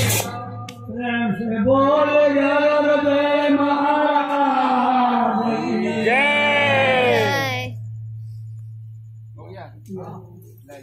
प्रेम से बोल जय 同意啊，来